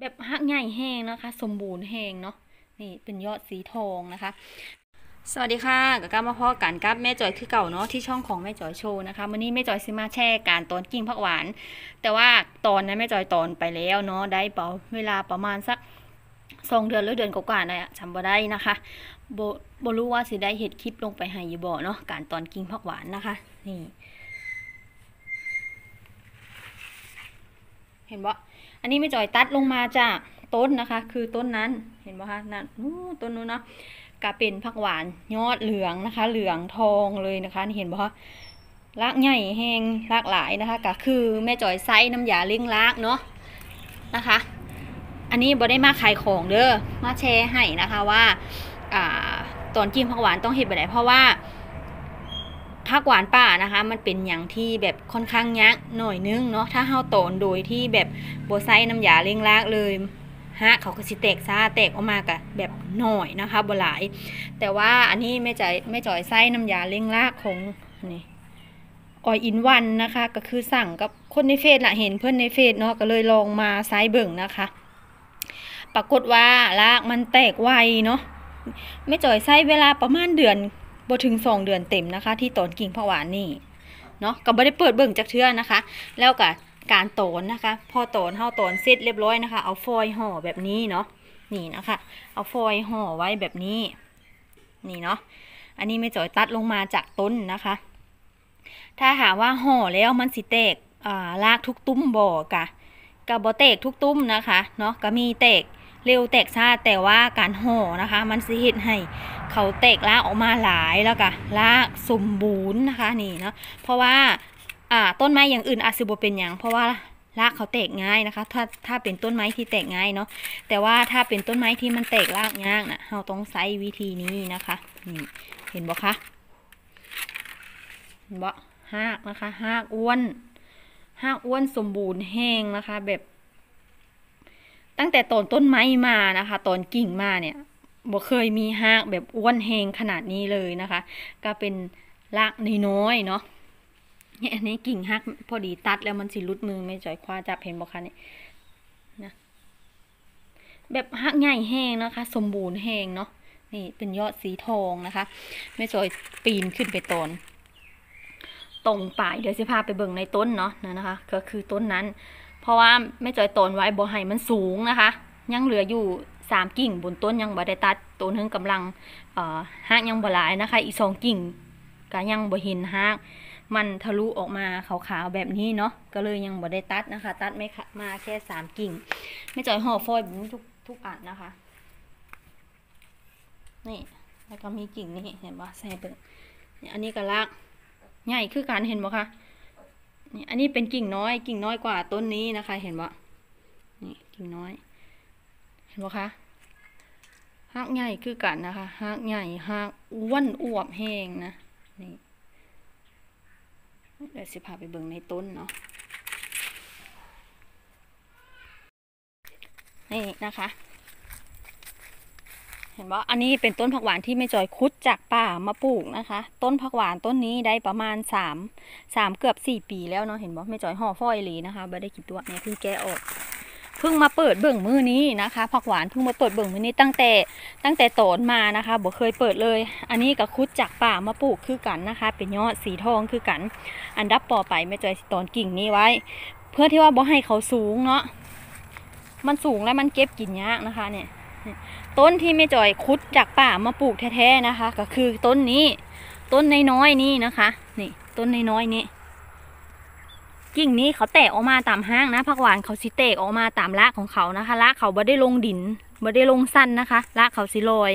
แบบหักใหญ่แห้งนะคะ สมบูรณ์แห้งเนาะนี่เป็นยอดสีทองนะคะ สวัสดีค่ะกับก้ามาพ่อกันกับแม่จอยคือเก่าเนาะที่ช่องของแม่จอยโชว์นะคะวันนี้แม่จอยซิมาแช่การตอนกิ่งผักหวาน แต่ว่าตอนนั้นแม่จอยตอนไปแล้วเนาะได้เปล่าเวลาประมาณสักสองเดือนหรือเดือนกว่าๆได้อะจำบ่ได้นะคะโบบรู้ว่าสิได้เห็ดคลิปลงไปให้อยู่บ่เนาะการตอนกิ่งผักหวานนะคะนี่ เห็นบ่ อันนี้แม่จอยตัดลงมาจากต้นนะคะ คือต้นนั้นเห็นบ่คะนั่นนู้ต้นนู้นเนาะก็เป็นผักหวานยอดเหลืองนะคะ เหลืองทองเลยนะคะนี่เห็นบ่คะรากใหญ่แห้งรากหลายนะคะก็คือแม่จอยไซน้ำยาเลี้ยงรากเนาะนะคะ อันนี้บ่ได้มาขายของเด้อมาแชร์ให้นะคะว่าอ่าตอนกินผักหวานต้องเห็ดแบบไหนเพราะว่า ผักหวานป่านะคะ มันเป็นอย่างที่แบบค่อนข้างยักหน่อยนึงเนาะถ้าเฮาโตนโดยที่แบบโบ่ใส่น้ำยาเลี้ยงรากเลยฮะเขาก็สิแตกซาแตกออกมากะแบบหน่อยนะคะบหลาย แต่ว่าอันนี้แม่จ่อยแม่จ่อยไส้น้ำยาเล้งรากของนี่ออยอินวันนะคะ ก็คือสั่งกับคนในเฟซละเห็นเพื่อนในเฟซเนาะก็เลยลองมาไซเบิ่งนะคะ ปรากฏว่ารากมันแตกไวเนาะแม่จ่อยไส้เวลาประมาณเดือน บ่ถึงสองเดือนเต็มนะคะ ที่ตอนกิ่งผักหวานนี่เนาะก็บ่ได้เปิดเบิ่งจากเทื่อนะคะ แล้วก็การโตนนะคะ พอโตนเฮาโตนเสร็จเรียบร้อยนะคะ เอาฟอยห่อแบบนี้เนาะนี่นะคะ เอาฟอยห่อไว้แบบนี้ นี่เนาะอันนี้ไม่จ่อยตัดลงมาจากต้นนะคะ ถ้าหาว่าห่อแล้วมันสิแตกอ่าลากทุกตุ้มบ่อกะกับ่แตกทุกตุ้มนะคะเนาะก็มีแตก เร็วแตกช้าแต่ว่าการห่อนะคะ มันสิเฮ็ดให้เขาแตกลากออกมาหลายแล้วก็ลากสมบูรณ์นะคะนี่เนาะเพราะว่าอ่าต้นไม้อย่างอื่นอาจจะบ่เป็นอย่างเพราะว่ารากเขาแตกง่ายนะคะ ถ้าถ้าเป็นต้นไม้ที่แตกง่ายเนาะแต่ว่าถ้าเป็นต้นไม้ที่มันแตกรากยากนะเราต้องใช้วิธีนี้นะคะนี่เห็นบ่คะเห็นบ่หากนะคะหากอ้วนหากอ้วนสมบูรณ์แห้งนะคะ แบบ ตั้งแต่ต้นต้นไม้มานะคะ ตอนกิ่งมาเนี่ยบ่เคยมีหากแบบอ้วนแหงขนาดนี้เลยนะคะ ก็เป็นรากน้อยเนาะเนี่ยอันนี้กิ่งหักพอดีตัดแล้วมันสิรุดมือไม่จ่อยคว้าจับเห็นบอกคะเนี่ยนะแบบหักใหญ่แห้งนะคะ สมบูรณ์แห้งเนาะนี่เป็นยอดสีทองนะคะแม่จอยปีนขึ้นไปต้นตรงป่ายเดี๋ยวจะพาไปเบิ่งในต้นเนาะนะนะคะ ก็คือต้นนั้น เพราะว่าแม่จอยต้นไว้บ่ให้มันสูงนะคะ ยังเหลืออยู่สามกิ่งบนต้นยังบ่ได้ตัดต้นนึงกำลังหักยังบ่หลายนะคะ อีกสองกิ่งก็ยังบ่เห็นหักมันทะลุออกมาขาวๆแบบนี้เนาะก็เลยยังบ่ได้ตัดนะคะ ตัดไม่มาแค่สามกิ่ง ไม่จอยห่อฟอยแบบนี้ทุกทุกอันนะคะ นี่แล้วก็มีกิ่งนี่เห็นปะแซ่บเนี่อันนี้ก็ลากใหญ่คือการเห็นบ่คะ นี่อันนี้เป็นกิ่งน้อย กิ่งน้อยกว่าต้นนี้นะคะ เห็นบ่นี่กิ่งน้อย เห็นบ่คะหากใหญ่คือกันนะคะหากใหญ่หากอ้วนอวบแห้งนะนี่เดี๋ยวสิพาไปเบิ่งในต้นเนาะนี่นะคะ เห็นว่าอันนี้เป็นต้นผักหวานที่ไม่จอยคุดจากป่ามาปลูกนะคะ ต้นผักหวานต้นนี้ได้ประมาณสามสามเกือบสี่ปีแล้วเนาะเห็นบ่ไม่จอยห่อฟอยล์หลีนะคะไม่ได้กี่ตัวเนี่ยเพิ่งแกะออกเพิ่งมาเปิดเบิ่งมือนี้นะคะผักหวานเพิ่งมาเปิดเบิ่งมือนี้ตั้งแต่ตั้งแต่โตนมานะคะบ่เคยเปิดเลย อันนี้ก็คุดจากป่ามาปลูกคือกันนะคะ เป็นยอดสีทองคือกัน อันดับต่อไปแม่จอยตอนกิ่งนี้ไว้ เพื่อที่ว่าบ่ให้เขาสูงเนาะมันสูงแล้วมันเก็บกินยากนะคะเนี่ย ต้นที่แม่จอยคุดจากป่ามาปลูกแท้ๆนะคะ ก็คือต้นนี้ ต้นน้อยๆนี่นะคะ นี่ ต้นน้อยๆนี่กิ่งนี้เขาแตกออกมาตามห้างนะผักหวานเขาสิแตกออกมาตามรากของเขานะคะรากเขาบ่ได้ลงดินบ่ได้ลงสั้นนะคะรากเขาสิลอย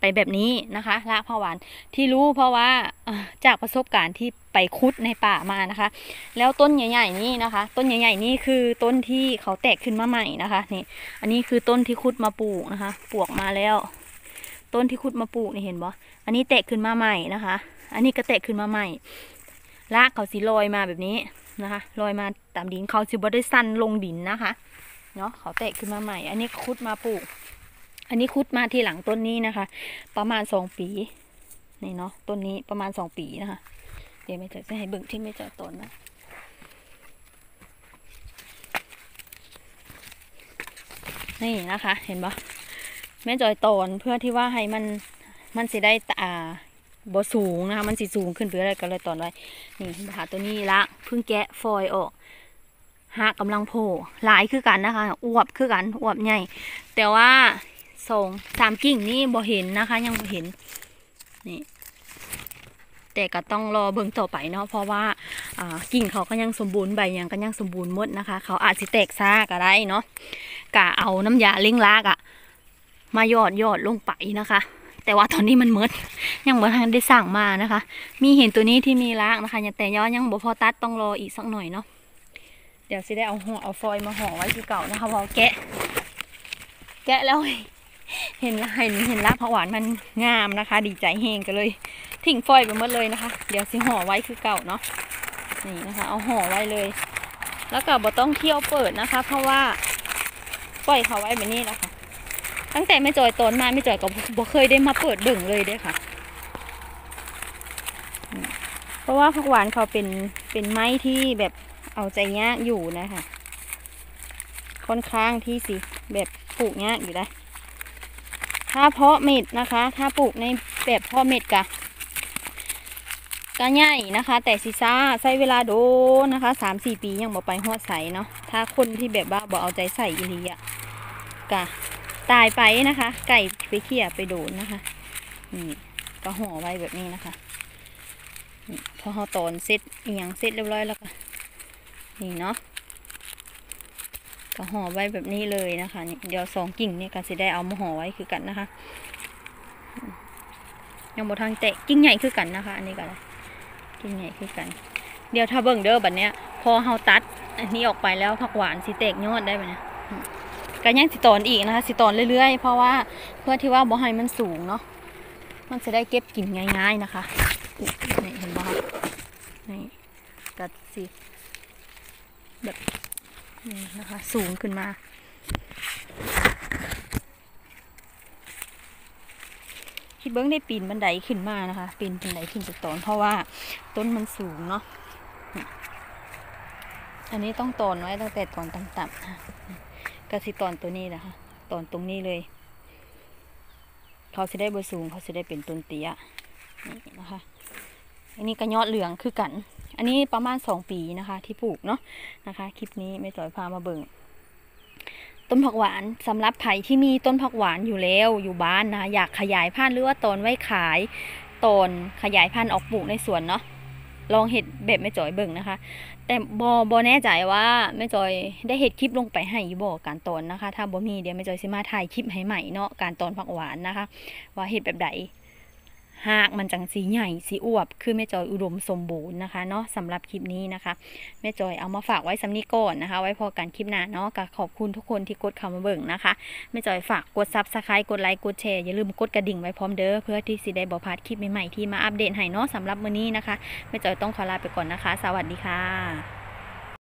ไปแบบนี้นะคะ รากผักหวานที่รู้เพราะว่าจากประสบการณ์ที่ไปคุดในป่ามานะคะ แล้วต้นใหญ่ๆนี่นะคะ ต้นใหญ่ๆนี่คือต้นที่เขาแตกขึ้นมาใหม่นะคะนี่อันนี้คือต้นที่คุดมาปลูกนะคะปลวกมาแล้ว ต้นที่คุดมาปลูกนี่เห็นบ่อันนี้แตกขึ้นมาใหม่นะคะ อันนี้ก็แตกขึ้นมาใหม่รากเขาสิลอยมาแบบนี้นะคะลอยมาตามดินเขาสิบ่ได้สั้นลงดินนะคะเนาะเขาแตกขึ้นมาใหม่ อันนี้คุดมาปลูก อันนี้คุดมาทีหลังต้นนี้นะคะ ประมาณสองปีนี่เนาะต้นนี้ประมาณสองปีนะคะ เดี๋ยวไม่จะจะให้เบิ่งที่ไม่เจอต้นนะนี่นะคะ เห็นปะแม่จอยตอนเพื่อที่ว่าให้มันมันสิได้ตอ่าบ่สูงนะคะ มันสิสูงขึ้นเพื่ออะไรก็เลยตอนไว้นี่หาตัวนี้ละเพิ่งแกะฟอยออกหากำลังโผล่หลายคือกันนะคะอวบคือกันอวบใหญ่ แต่ว่า สองสามกิ่งนี่บ่เห็นนะคะ ยังบ่เห็นนี่แต่ก็ต้องรอเบิ่งต่อไปเนาะเพราะว่าากิ่งเขาก็ยังสมบูรณ์ใบยังก็ยังสมบูรณ์หมดนะคะ เขาอาจสิแตกซ่าก็ได้เนาะกะเอาน้ำยาเล้งลากอะมายอดยอดลงไปนะคะ แต่ว่าตอนนี้มันมดยังบ่ทันได้สั่งมานะคะ มีเห็นตัวนี้ที่มีรากนะคะแต่ยอดยังบ่พอตัดต้องรออีกสักหน่อยเนาะเดี๋ยวสิได้เอาห่อเอาฟอยล์มาห่อไว้ที่เก่านะคะพอแกะ แกะแล้ว เห็นเห็นเห็นรากผักหวานมันงามนะคะ ดีใจเฮงกันเลยทิ้งฟอยไปหมดเลยนะคะ เดี๋ยวสิห่อไว้คือเก่าเนาะนี่นะคะ เอาห่อไว้เลย แล้วก็บ่ต้องเที่ยวเปิดนะคะ เพราะว่าปล่อยเขาไว้แบบนี้แหละค่ะ ตั้งแต่ไม่จอยตอนมาไม่จอยก็บ่เคยได้มาเปิดเบิ่งเลยเด้อค่ะ เพราะว่าผักหวานเขาเป็นเป็นไม้ที่แบบเอาใจยากอยู่นะคะค่อนข้างที่สิแบบปลูกยากอยู่ได้ ถ้าเพาะเม็ดนะคะ ถ้าปลูกในแบบเพาะเม็ดกะก็ง่ายนะคะ แต่ซีซ่าใช้เวลาโดนนะคะสามสี่ปียังบ่ไปหอดใสเนาะถ้าคนที่แบบว่าบ่เอาใจใส่อีลีอะกะตายไปนะคะ ไก่ไปเขี่ยไปโดนนะคะนี่ก็ห่อไว้แบบนี้นะคะพอห่อตอนเสร็จอีหยังเสร็จเรียบร้อยแล้วก็นี่เนาะ ก็ห่อไว้แบบนี้เลยนะคะเดี๋ยวสองกิ่งเนี่ยก็สิได้เอามาห่อไว้คือกันนะคะอืมยังบ่ทางแตะกิ่งใหญ่คือกันนะคะ อันนี้ก็ได้กิ่งใหญ่คือกัน เดี๋ยวถ้าเบิ่งเด้อบัดเนี้ย พอเฮาตัดอันนี้ออกไปแล้วผักหวานสิแตกยอดได้ไหมนี่ยอืมก็ยังสิตอนอีกนะคะสิตอนเรื่อยๆ เพราะว่าเพื่อที่ว่าบ่ให้มันสูงเนาะมันจะได้เก็บกินง่าย ๆนะคะนี่เห็นบ่คะนี่ก็สิแบบ นี่นะคะ สูงขึ้นมาคิดเบิ้งได้ปีนบันไดขึ้นมานะคะ ปีนบันไดขึ้นจากตอนเพราะว่าต้นมันสูงเนาะอันนี้ต้องตอนไว้ตั้งแต่ตอนต่ำๆนะกระสิตอนตัวนี้นะคะตอนตรงนี้เลย เขาจะได้เบอร์สูงเขาจะได้เป็นต้นเตี้ยนี่นะคะ อันนี้ก็ยอดเหลืองคือกัน อันนี้ประมาณสองปีนะคะ ที่ปลูกเนาะนะคะ คลิปนี้ไม่จอยพามาเบิ่งต้นผักหวานสำหรับไผ่ที่มีต้นผักหวานอยู่แล้วอยู่บ้านนะอยากขยายพันธุ์หรือว่าตนไว้ขายตนขยายพันธุ์ออกปลูกในสวนเนาะลองเห็ดแบบแม่จอยเบิ่งนะคะ แต่บอบอแน่ใจว่าแม่จอยได้เห็ดคลิปลงไปให้อยู่บ่การตอนนะคะ ถ้าบ่มีเดี๋ยวแม่จอยสิมาถ่ายคลิปให้ใหม่เนาะการตอนผักหวานนะคะ ว่าเห็ดแบบใด หากมันจังสีใหญ่สีอวบ คือแม่จอยอุดมสมบูรณ์นะคะเนาะสำหรับคลิปนี้นะคะแม่จอยเอามาฝากไว้ส่ำนี้ก่อนนะคะ ไว้พอกันคลิปหน้าเนาะก็ขอบคุณทุกคนที่กดเข้ามาเบิ่งนะคะแม่จอยฝากกด subscribe กดไลค์กดแชร์อย่าลืมกดกระดิ่งไว้พร้อมเด้อเพื่อที่สิได้บ่พลาดคลิปใหม่ๆที่มาอัปเดตให้เนาะสำหรับมื้อนี้นะคะแม่จอยต้องขอลาไปก่อนนะคะ สวัสดีค่ะ